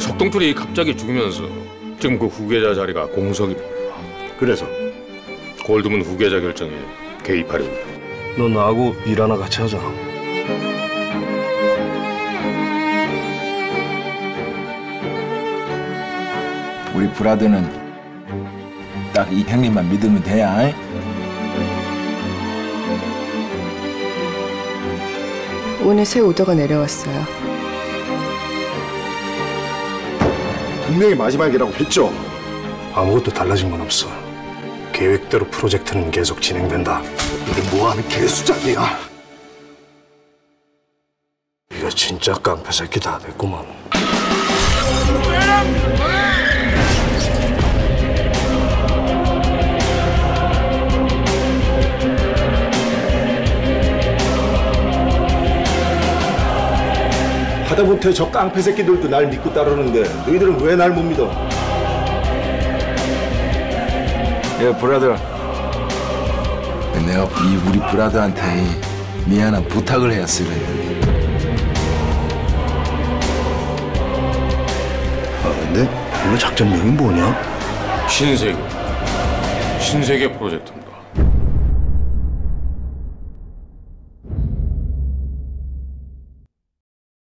석동툴이 갑자기 죽으면서 지금 그 후계자 자리가 공석이 그래서 골드문 후계자 결정에 개입하려고 너 나하고 일 하나 같이 하자. 우리 브라더는 딱 이 형님만 믿으면 돼야. 잉? 오늘 새 오더가 내려왔어요. 분명히 마지막이라고 했죠. 아무것도 달라진 건 없어. 계획대로 프로젝트는 계속 진행된다. 이게 뭐하는 개수작이야. 이거 진짜 깡패 새끼 다 됐구만. 하다못해 저 깡패 새끼들도 날 믿고 따르는데 너희들은 왜 날 못 믿어? 예, 브라더. 내가 이 우리 브라더한테 이 미안한 부탁을 해야 쓰거든. 아, 근데 이거 작전명이 뭐냐? 신세계 신세계 프로젝트입니다.